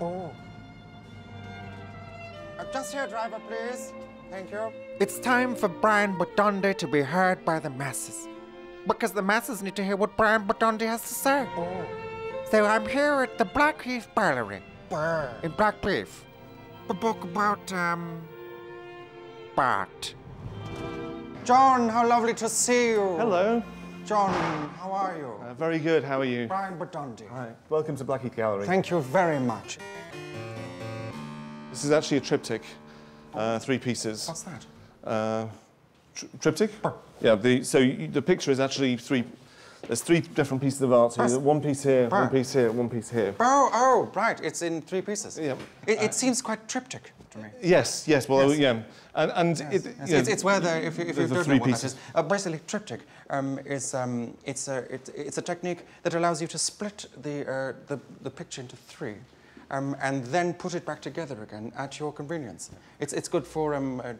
Oh. Uh, just here, driver, please. Thank you. It's time for Brian Badonde to be heard by the masses. Because the masses need to hear what Brian Badonde has to say. Oh. So I'm here at the Blackheath Gallery Brr. in Blackheath. A book about, um, Bart. John, how lovely to see you. Hello. John, how are you? Uh, very good. How are you? Brian Badonde. Hi. Welcome to Blackheath Gallery. Thank you very much. this is actually a triptych, uh, three pieces. What's that? Uh, tr- triptych? Yeah. The, so you, the picture is actually three. There's three different pieces of art here. One piece here, one piece here, one piece here. Oh, oh, right. It's in three pieces. Yeah. It, it seems quite triptych to me. Yes. Yes. Well, Yes. yeah. And, and Yes, it, yes. know, It's, it's where the, if you, if you don't three know what that pieces. is, uh, basically triptych um, is um, it's a it, it's a technique that allows you to split the uh, the, the picture into three. Um, and then put it back together again at your convenience. It's, it's good for um, uh, uh,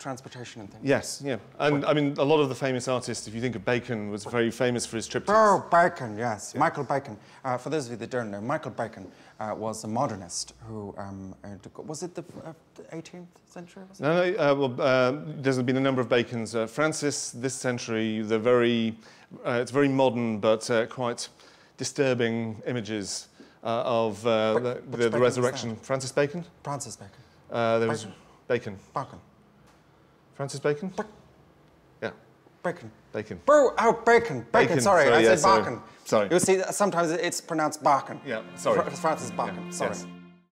transportation and things. Yes. Yeah. And I mean, a lot of the famous artists. If you think of Bacon, was very famous for his triptychs. Oh, Bacon, yes. Michael Bacon. Uh, for those of you that don't know, Michael Bacon uh, was a modernist who, um, uh, was it the uh, the 18th century? No, no. Uh, well, uh, there's been a number of Bacons. Uh, Francis, this century, the very, uh, it's very modern but uh, quite disturbing images uh, of uh, the, the, the resurrection. Francis Bacon. Francis Bacon. Uh, there was Bacon? Bacon. Francis Bacon. Bac- Yeah, Bacon. Bacon. Bro, oh, bacon, bacon, Bacon, sorry, sorry, I yeah, said sorry. Sorry. You see, sometimes it's pronounced Bacon. Yeah, sorry. Fr- Francis Bacon, Yeah, sorry. yes.